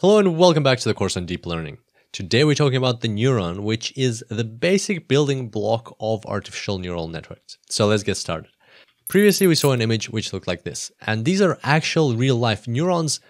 Hello and welcome back to the course on deep learning. Today we're talking about the neuron, which is the basic building block of artificial neural networks. So let's get started. Previously we saw an image which looked like this, and these are actual real life neurons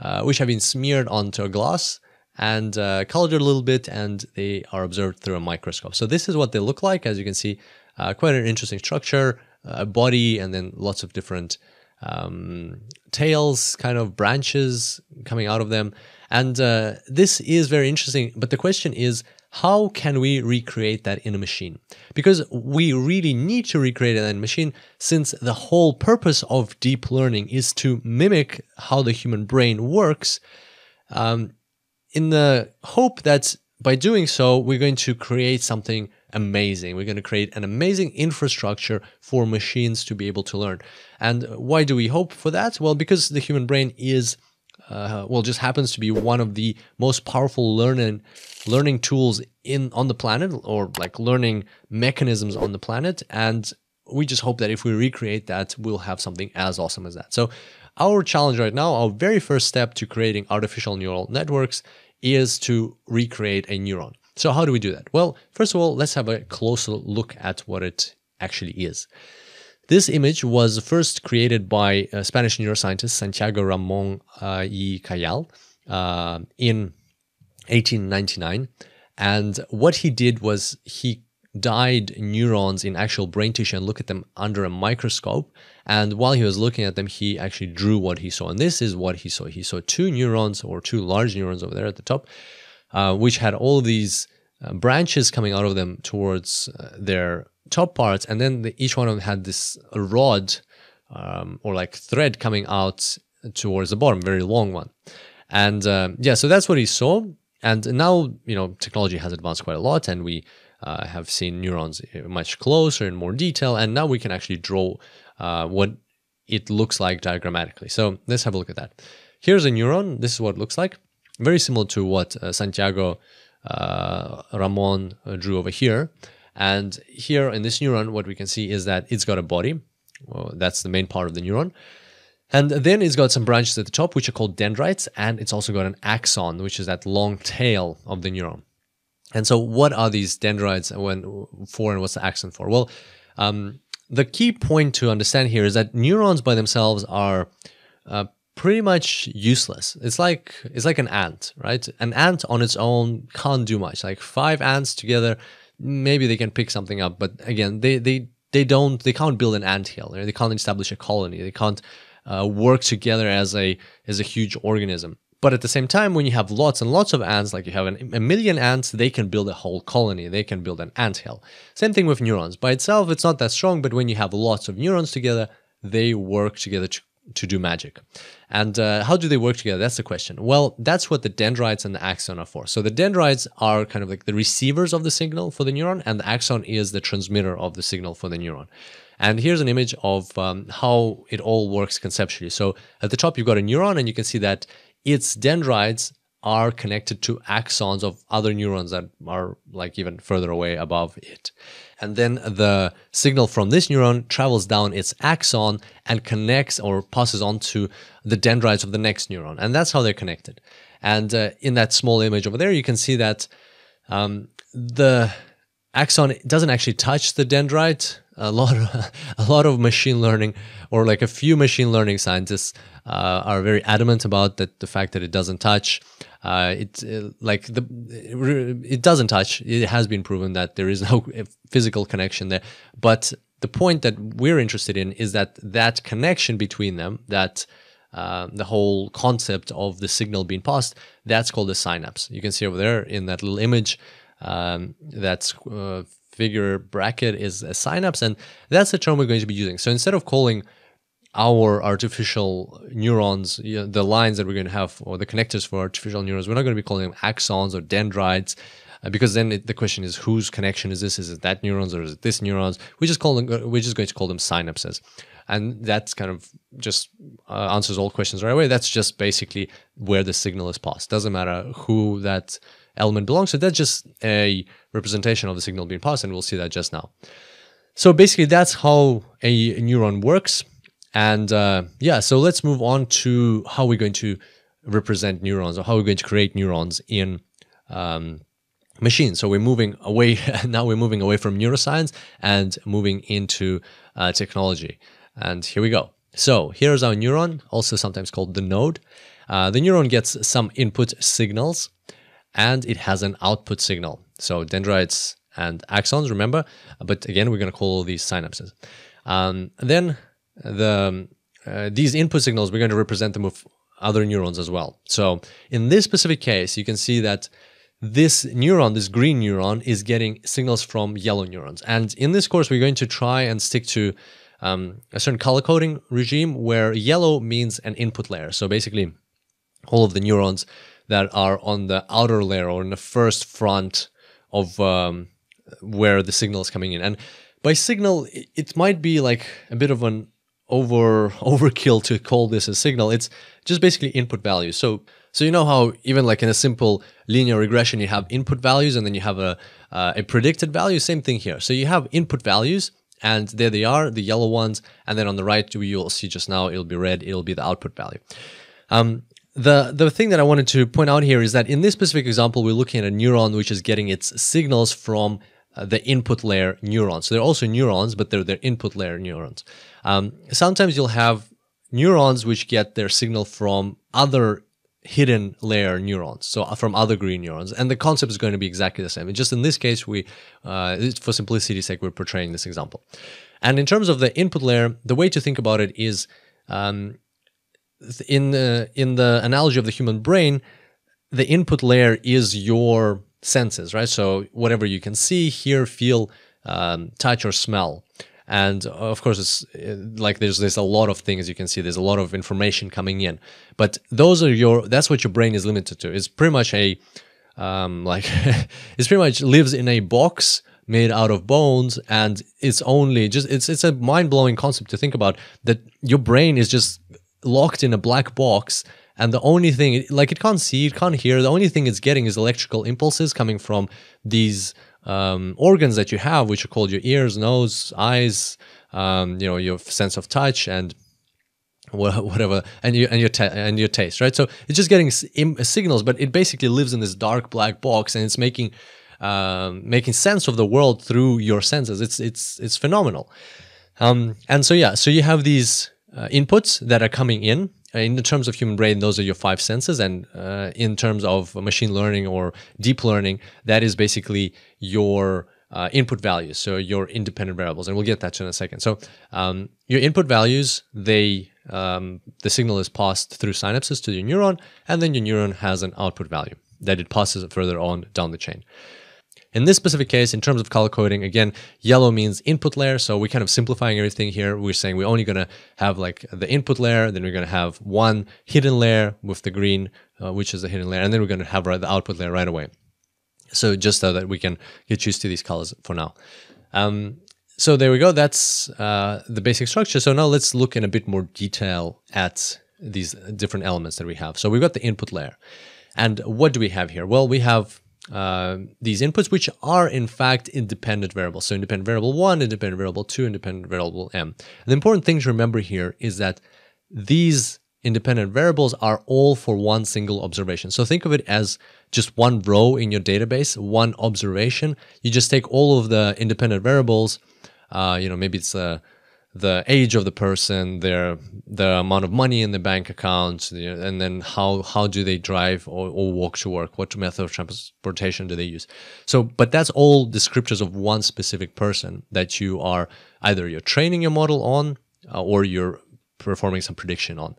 uh, which have been smeared onto a glass and uh, colored a little bit and they are observed through a microscope. So this is what they look like. As you can see, uh, quite an interesting structure, a body, and then lots of different um, tails, kind of branches coming out of them. And uh, this is very interesting. But the question is, how can we recreate that in a machine? Because we really need to recreate it in a machine since the whole purpose of deep learning is to mimic how the human brain works um, in the hope that by doing so, we're going to create something amazing. We're going to create an amazing infrastructure for machines to be able to learn. And why do we hope for that? Well, because the human brain is uh, well, just happens to be one of the most powerful learning learning tools in on the planet, or like learning mechanisms on the planet. And we just hope that if we recreate that, we'll have something as awesome as that. So, our challenge right now, our very first step to creating artificial neural networks, is to recreate a neuron. So, how do we do that? Well, first of all, let's have a closer look at what it actually is. This image was first created by a Spanish neuroscientist Santiago Ramon uh, y Cajal uh, in 1899. And what he did was he dyed neurons in actual brain tissue and look at them under a microscope. And while he was looking at them, he actually drew what he saw. And this is what he saw. He saw two neurons or two large neurons over there at the top, uh, which had all these uh, branches coming out of them towards uh, their top parts, and then the, each one of them had this rod um, or like thread coming out towards the bottom, very long one. And uh, yeah, so that's what he saw. And now, you know, technology has advanced quite a lot, and we uh, have seen neurons much closer in more detail. And now we can actually draw uh, what it looks like diagrammatically. So let's have a look at that. Here's a neuron. This is what it looks like. Very similar to what uh, Santiago uh, Ramon uh, drew over here. And here in this neuron, what we can see is that it's got a body. Well, that's the main part of the neuron. And then it's got some branches at the top, which are called dendrites, and it's also got an axon, which is that long tail of the neuron. And so, what are these dendrites when for, and what's the axon for? Well, um, the key point to understand here is that neurons by themselves are uh, pretty much useless. It's like it's like an ant, right? An ant on its own can't do much. Like five ants together maybe they can pick something up but again they they they don't they can't build an ant hill they can't establish a colony. They can't uh, work together as a as a huge organism. But at the same time when you have lots and lots of ants like you have an, a million ants they can build a whole colony. They can build an ant hill. Same thing with neurons. By itself it's not that strong but when you have lots of neurons together they work together to to do magic. And uh, how do they work together? That's the question. Well, that's what the dendrites and the axon are for. So the dendrites are kind of like the receivers of the signal for the neuron, and the axon is the transmitter of the signal for the neuron. And here's an image of um, how it all works conceptually. So at the top, you've got a neuron, and you can see that its dendrites are connected to axons of other neurons that are like even further away above it. And then the signal from this neuron travels down its axon and connects or passes on to the dendrites of the next neuron. And that's how they're connected. And uh, in that small image over there, you can see that um, the axon doesn't actually touch the dendrite. A lot, of, a lot of machine learning, or like a few machine learning scientists, uh, are very adamant about that the fact that it doesn't touch. Uh, it uh, like the it doesn't touch. It has been proven that there is no physical connection there. But the point that we're interested in is that that connection between them, that uh, the whole concept of the signal being passed, that's called a synapse. You can see over there in that little image um, that uh, figure bracket is a synapse, and that's the term we're going to be using. So instead of calling our artificial neurons, you know, the lines that we're going to have, or the connectors for artificial neurons, we're not going to be calling them axons or dendrites, uh, because then it, the question is whose connection is this? Is it that neurons or is it this neurons? We just call them. We're just going to call them synapses, and that's kind of just uh, answers all questions right away. That's just basically where the signal is passed. Doesn't matter who that element belongs to. That's just a representation of the signal being passed, and we'll see that just now. So basically, that's how a neuron works. And uh, yeah, so let's move on to how we're going to represent neurons or how we're going to create neurons in um, machines. So we're moving away now. We're moving away from neuroscience and moving into uh, technology. And here we go. So here's our neuron, also sometimes called the node. Uh, the neuron gets some input signals and it has an output signal. So dendrites and axons, remember? But again, we're going to call these synapses. Um, then the uh, these input signals, we're going to represent them with other neurons as well. So in this specific case, you can see that this neuron, this green neuron, is getting signals from yellow neurons. And in this course, we're going to try and stick to um, a certain color coding regime where yellow means an input layer. So basically, all of the neurons that are on the outer layer or in the first front of um, where the signal is coming in. And by signal, it might be like a bit of an over overkill to call this a signal. It's just basically input values. So so you know how even like in a simple linear regression, you have input values and then you have a uh, a predicted value. Same thing here. So you have input values and there they are, the yellow ones. And then on the right, you'll see just now, it'll be red. It'll be the output value. Um, the, the thing that I wanted to point out here is that in this specific example, we're looking at a neuron which is getting its signals from uh, the input layer neurons. So they're also neurons, but they're their input layer neurons. Um, sometimes you'll have neurons which get their signal from other hidden layer neurons, so uh, from other green neurons. And the concept is going to be exactly the same. Just in this case, we, uh, for simplicity's sake, we're portraying this example. And in terms of the input layer, the way to think about it is um, in the in the analogy of the human brain, the input layer is your senses, right? So whatever you can see, hear, feel, um, touch, or smell. And of course, it's uh, like there's there's a lot of things you can see. There's a lot of information coming in, but those are your that's what your brain is limited to. It's pretty much a um, like it's pretty much lives in a box made out of bones and it's only just it's it's a mind-blowing concept to think about that your brain is just locked in a black box and the only thing like it can't see it can't hear the only thing it's getting is electrical impulses coming from these um, organs that you have which are called your ears nose eyes um, you know your sense of touch and whatever and your and your and your taste right so it's just getting signals but it basically lives in this dark black box and it's making um, making sense of the world through your senses it's it's it's phenomenal um, and so yeah so you have these uh, inputs that are coming in. Uh, in terms of human brain, those are your five senses. And uh, in terms of machine learning or deep learning, that is basically your uh, input values, so your independent variables, and we'll get that to in a second. So um, your input values, they um, the signal is passed through synapses to your neuron, and then your neuron has an output value that it passes further on down the chain. In this specific case, in terms of color coding, again, yellow means input layer. So we're kind of simplifying everything here. We're saying we're only going to have like the input layer, then we're going to have one hidden layer with the green, uh, which is the hidden layer, and then we're going to have the output layer right away. So just so that we can get used to these colors for now. Um, so there we go. That's uh, the basic structure. So now let's look in a bit more detail at these different elements that we have. So we've got the input layer. And what do we have here? Well, we have uh, these inputs, which are in fact independent variables. So independent variable 1, independent variable 2, independent variable m. The important thing to remember here is that these independent variables are all for one single observation. So think of it as just one row in your database, one observation. You just take all of the independent variables, uh, you know, maybe it's a the age of the person, their the amount of money in the bank account, and then how how do they drive or, or walk to work? What method of transportation do they use? So, but that's all descriptors of one specific person that you are either you're training your model on uh, or you're performing some prediction on.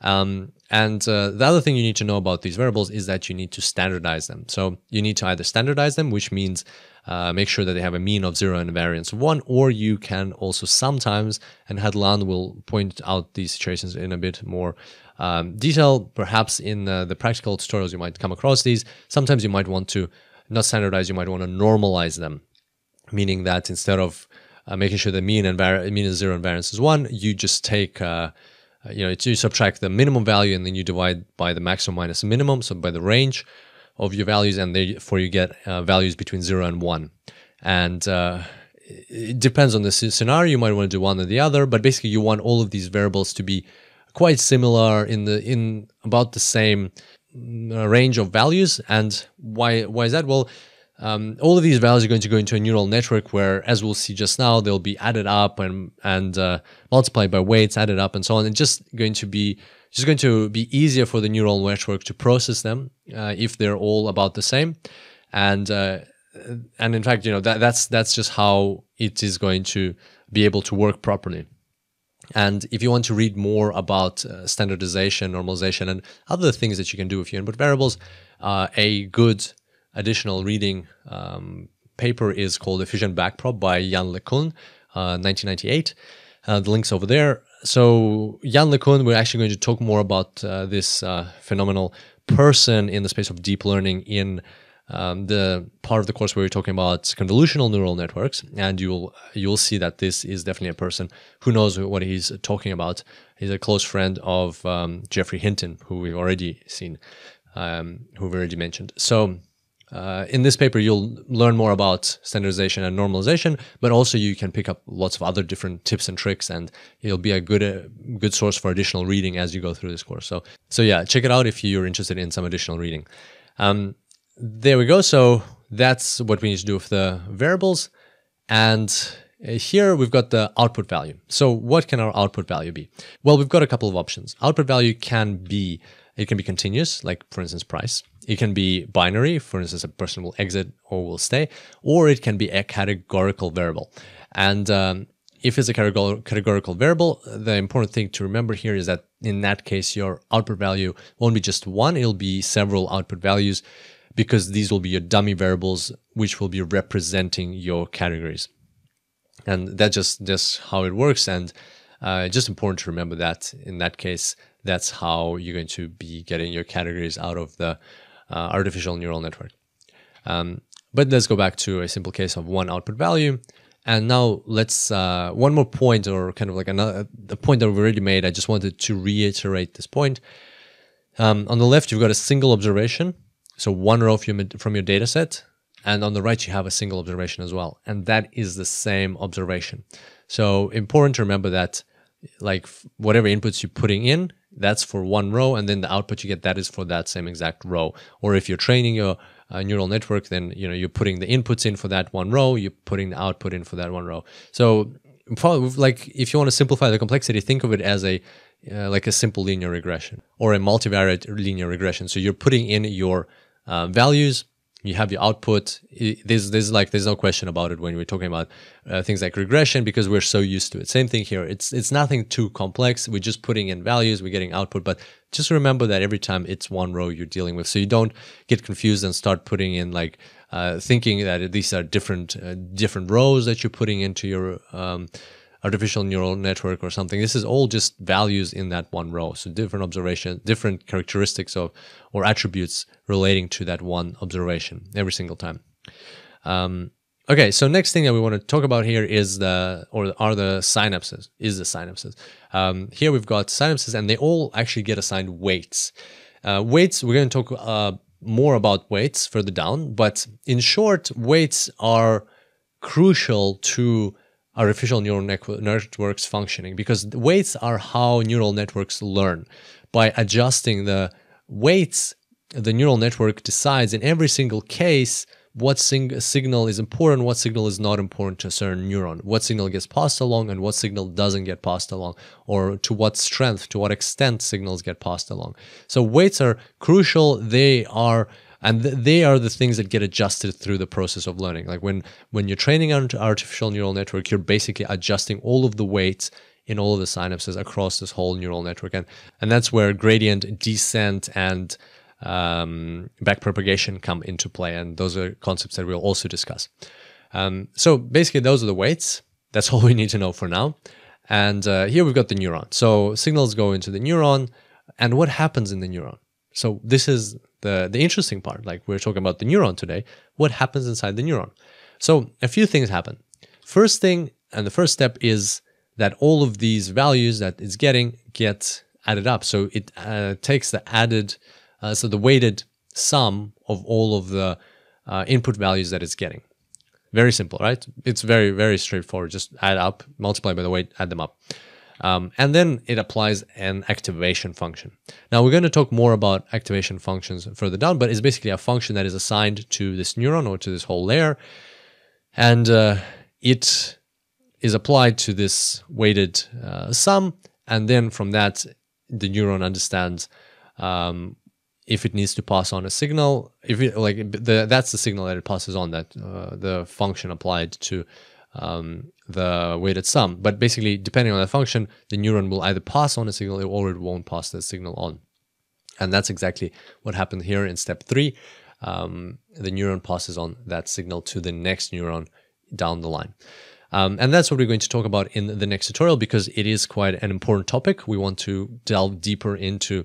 Um, and uh, the other thing you need to know about these variables is that you need to standardize them. So you need to either standardize them, which means uh, make sure that they have a mean of zero and a variance of one, or you can also sometimes, and Hadelin will point out these situations in a bit more um, detail, perhaps in uh, the practical tutorials you might come across these. Sometimes you might want to not standardize, you might want to normalize them, meaning that instead of uh, making sure the mean and mean is zero and variance is one, you just take uh, you know, you subtract the minimum value and then you divide by the maximum minus minimum, so by the range of your values, and therefore you get uh, values between zero and one. And uh, it depends on the scenario. You might want to do one or the other, but basically you want all of these variables to be quite similar in the in about the same uh, range of values. And why why is that? Well, um, all of these values are going to go into a neural network where, as we'll see just now, they'll be added up and and uh, multiplied by weights, added up, and so on. And just going to be just going to be easier for the neural network to process them uh, if they're all about the same. And uh, and in fact, you know that that's that's just how it is going to be able to work properly. And if you want to read more about uh, standardization, normalization, and other things that you can do with your input variables, uh, a good additional reading um, paper is called Efficient Backprop by Yann LeCun, uh, 1998. Uh, the link's over there. So Yann LeCun, we're actually going to talk more about uh, this uh, phenomenal person in the space of deep learning in um, the part of the course where we're talking about convolutional neural networks, and you'll you'll see that this is definitely a person who knows what he's talking about. He's a close friend of um, Geoffrey Hinton, who we've already seen, um, who we've already mentioned. So uh, in this paper, you'll learn more about standardization and normalization, but also you can pick up lots of other different tips and tricks, and it'll be a good uh, good source for additional reading as you go through this course. So, so yeah, check it out if you're interested in some additional reading. Um, there we go. So that's what we need to do with the variables, and uh, here we've got the output value. So what can our output value be? Well, we've got a couple of options. Output value can be it can be continuous, like for instance price. It can be binary, for instance, a person will exit or will stay, or it can be a categorical variable. And um, if it's a categorical variable, the important thing to remember here is that in that case, your output value won't be just one, it'll be several output values because these will be your dummy variables, which will be representing your categories. And that's just, just how it works. And uh, just important to remember that in that case, that's how you're going to be getting your categories out of the uh, artificial neural network. Um, but let's go back to a simple case of one output value. And now let's, uh, one more point or kind of like another, the point that we've already made, I just wanted to reiterate this point. Um, on the left, you've got a single observation. So one row from your, from your data set. And on the right, you have a single observation as well. And that is the same observation. So important to remember that like whatever inputs you're putting in, that's for one row and then the output you get that is for that same exact row. Or if you're training your uh, neural network then you know you're putting the inputs in for that one row you're putting the output in for that one row. So like if you want to simplify the complexity think of it as a uh, like a simple linear regression or a multivariate linear regression. So you're putting in your uh, values you have your output. There's, there's like there's no question about it when we're talking about uh, things like regression because we're so used to it. Same thing here. It's it's nothing too complex. We're just putting in values, we're getting output, but just remember that every time it's one row you're dealing with, so you don't get confused and start putting in like uh, thinking that these are different uh, different rows that you're putting into your um, artificial neural network or something. This is all just values in that one row. So different observation, different characteristics of or attributes relating to that one observation every single time. Um, okay, so next thing that we want to talk about here is the or are the synapses. Is the synapses. Um, here we've got synapses, and they all actually get assigned weights. Uh, weights. We're going to talk uh, more about weights further down, but in short, weights are crucial to artificial neural networks functioning because weights are how neural networks learn. By adjusting the weights, the neural network decides in every single case what signal is important, what signal is not important to a certain neuron, what signal gets passed along, and what signal doesn't get passed along, or to what strength, to what extent signals get passed along. So weights are crucial. They are and th- they are the things that get adjusted through the process of learning. Like when when you're training an artificial neural network you're basically adjusting all of the weights in all of the synapses across this whole neural network. And and that's where gradient descent and um, backpropagation come into play. And those are concepts that we'll also discuss. Um, so basically those are the weights. That's all we need to know for now. And uh, here we've got the neuron. So signals go into the neuron. And what happens in the neuron so this is the, the interesting part. Like we're talking about the neuron today. What happens inside the neuron? So a few things happen. First thing, and the first step is that all of these values that it's getting get added up. So it uh, takes the added, uh, so the weighted sum of all of the uh, input values that it's getting. Very simple, right? It's very, very straightforward. Just add up, multiply by the weight, add them up. Um, and then it applies an activation function. Now we're going to talk more about activation functions further down, but it's basically a function that is assigned to this neuron or to this whole layer. And uh, it is applied to this weighted uh, sum. And then from that, the neuron understands um, if it needs to pass on a signal, if it like the, that's the signal that it passes on that uh, the function applied to um, the weighted sum. But basically, depending on the function, the neuron will either pass on a signal or it won't pass the signal on. And that's exactly what happened here in step three. Um, the neuron passes on that signal to the next neuron down the line. Um, and that's what we're going to talk about in the next tutorial because it is quite an important topic. We want to delve deeper into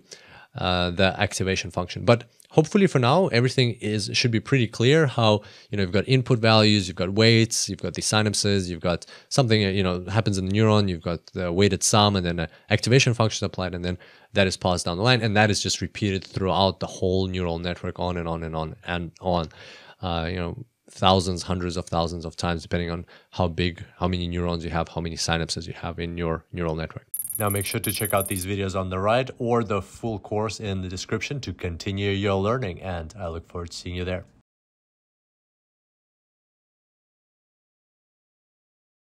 uh, the activation function. But hopefully for now, everything is should be pretty clear how, you know, you've got input values, you've got weights, you've got the synapses, you've got something, you know, happens in the neuron, you've got the weighted sum and then an activation function applied and then that is passed down the line. And that is just repeated throughout the whole neural network on and on and on and on. Uh, you know, thousands, hundreds of thousands of times, depending on how big, how many neurons you have, how many synapses you have in your neural network. Now make sure to check out these videos on the right or the full course in the description to continue your learning and I look forward to seeing you there.